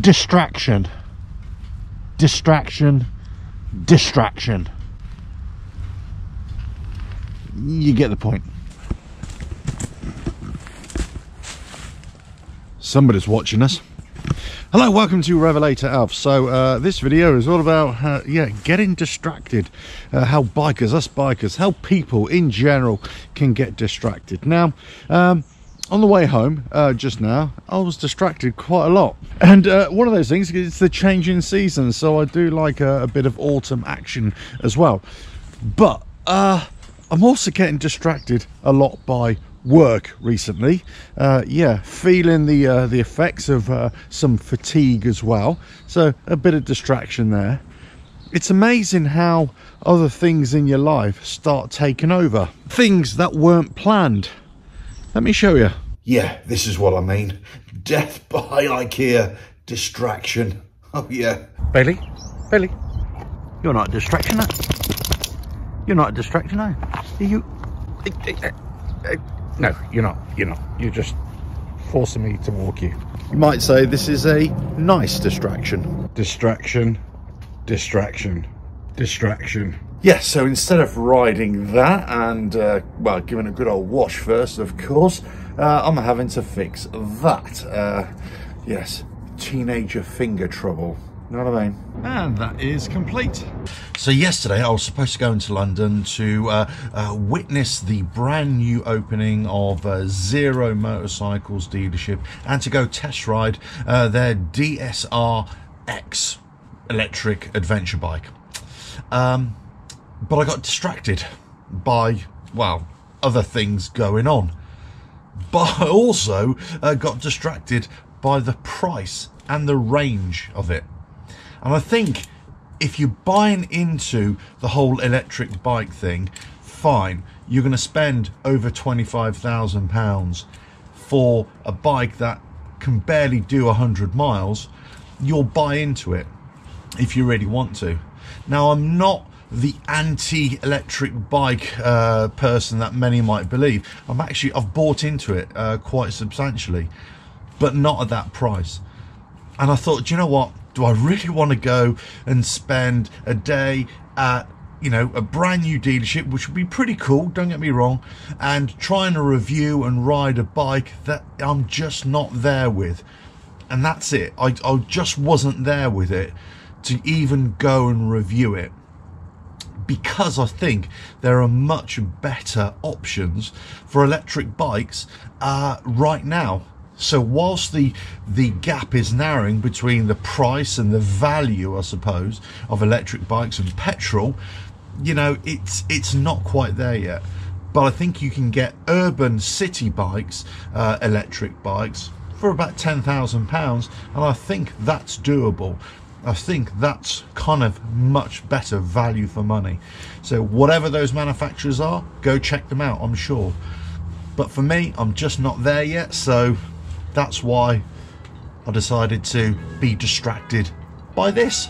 distraction, distraction, distraction. You get the point. Somebody's watching us. Hello, welcome to Revelator Alf. So uh, this video is all about, uh, yeah, getting distracted. Uh, how bikers, us bikers, how people in general can get distracted. Now, um, on the way home uh, just now I was distracted quite a lot. And uh, one of those things is the changing season so I do like a, a bit of autumn action as well. But uh, I'm also getting distracted a lot by work recently. Uh, yeah feeling the uh, the effects of uh, some fatigue as well. So a bit of distraction there. It's amazing how other things in your life start taking over. Things that weren't planned. Let me show you. Yeah, this is what I mean. Death by IKEA distraction. Oh, yeah. Bailey? Bailey? You're not a distraction, are You're not a distraction, are you? Eh, eh, eh, no, you're not. You're not. You're just forcing me to walk you. You might say this is a nice distraction. Distraction, distraction, distraction. Yes, so instead of riding that and, uh, well, giving a good old wash first, of course, uh, I'm having to fix that. Uh, yes, teenager finger trouble. You know what I mean? And that is complete. So yesterday I was supposed to go into London to uh, uh, witness the brand new opening of uh, Zero Motorcycles dealership and to go test ride uh, their DSR X electric adventure bike. Um, but I got distracted by, well, other things going on. But I also uh, got distracted by the price and the range of it. And I think if you're buying into the whole electric bike thing, fine, you're going to spend over £25,000 for a bike that can barely do 100 miles. You'll buy into it if you really want to. Now, I'm not the anti-electric bike uh, person that many might believe. I'm actually I've bought into it uh, quite substantially, but not at that price. And I thought, do you know what? Do I really want to go and spend a day at you know a brand new dealership, which would be pretty cool? Don't get me wrong, and trying to review and ride a bike that I'm just not there with, and that's it. I, I just wasn't there with it to even go and review it because I think there are much better options for electric bikes uh, right now. So whilst the the gap is narrowing between the price and the value, I suppose, of electric bikes and petrol, you know, it's it's not quite there yet. But I think you can get urban city bikes, uh, electric bikes, for about ten thousand pounds, and I think that's doable. I think that's kind of much better value for money. So whatever those manufacturers are, go check them out, I'm sure. But for me, I'm just not there yet, so that's why I decided to be distracted by this.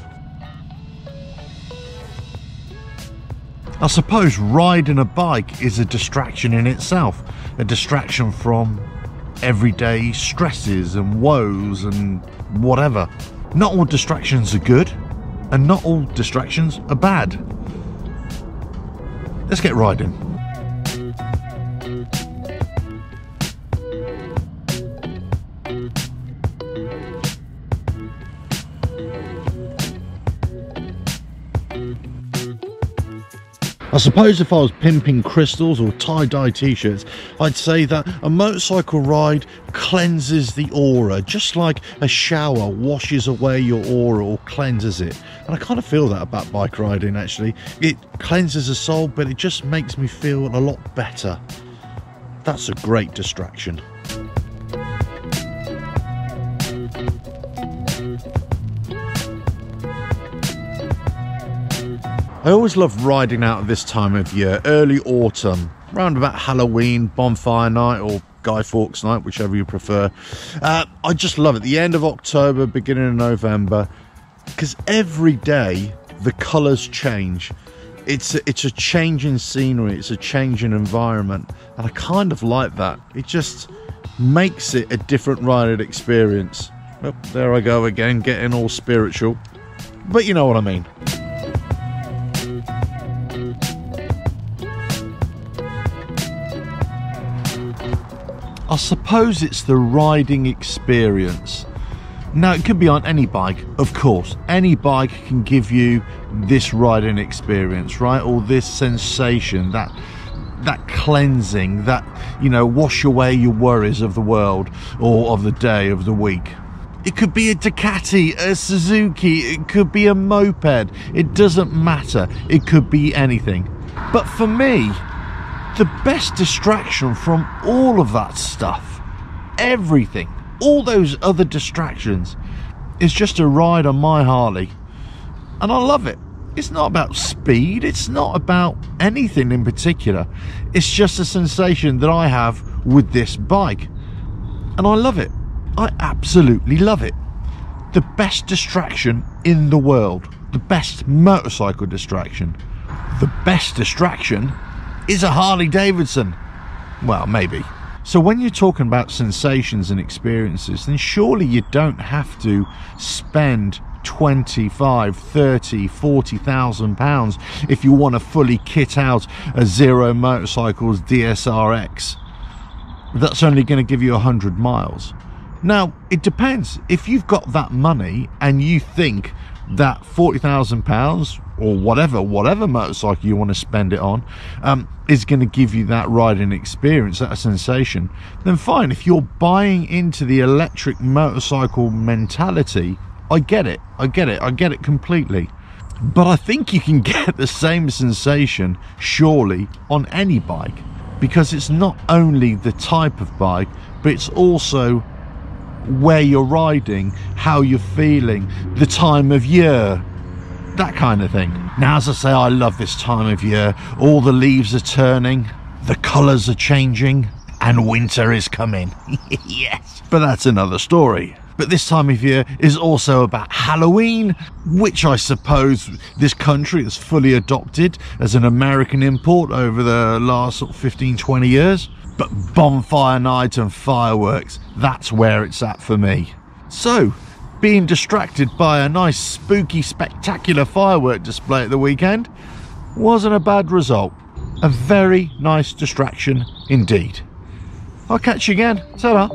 I suppose riding a bike is a distraction in itself, a distraction from everyday stresses and woes and whatever. Not all distractions are good, and not all distractions are bad. Let's get riding. I suppose if I was pimping crystals or tie-dye t-shirts, I'd say that a motorcycle ride cleanses the aura, just like a shower washes away your aura or cleanses it. And I kind of feel that about bike riding actually. It cleanses the soul, but it just makes me feel a lot better. That's a great distraction. I always love riding out at this time of year, early autumn, around about Halloween, bonfire night, or Guy Fawkes night, whichever you prefer. Uh, I just love it. The end of October, beginning of November, because every day the colours change. It's a, it's a change in scenery, it's a change in environment, and I kind of like that. It just makes it a different riding experience. There I go again, getting all spiritual. But you know what I mean. I suppose it's the riding experience. Now, it could be on any bike, of course. Any bike can give you this riding experience, right? Or this sensation, that that cleansing, that you know, wash away your worries of the world or of the day of the week. It could be a Ducati, a Suzuki, it could be a moped. It doesn't matter. It could be anything. But for me, the best distraction from all of that stuff, everything, all those other distractions, is just a ride on my Harley. And I love it. It's not about speed, it's not about anything in particular. It's just a sensation that I have with this bike. And I love it. I absolutely love it. The best distraction in the world, the best motorcycle distraction, the best distraction is a Harley Davidson. Well, maybe. So when you're talking about sensations and experiences, then surely you don't have to spend 25 30 40,000 pounds if you want to fully kit out a zero motorcycles DSRX that's only going to give you 100 miles now it depends if you've got that money and you think that 40,000 pounds or whatever whatever motorcycle you want to spend it on um, is going to give you that riding experience that sensation then fine if you're buying into the electric motorcycle mentality I get it. I get it. I get it completely. But I think you can get the same sensation, surely, on any bike. Because it's not only the type of bike, but it's also where you're riding, how you're feeling, the time of year, that kind of thing. Now, as I say, I love this time of year. All the leaves are turning, the colours are changing, and winter is coming. yes. But that's another story but this time of year is also about Halloween, which I suppose this country has fully adopted as an American import over the last sort of 15 20 years. But bonfire night and fireworks, that's where it's at for me. So, being distracted by a nice, spooky, spectacular firework display at the weekend wasn't a bad result. A very nice distraction indeed. I'll catch you again. ta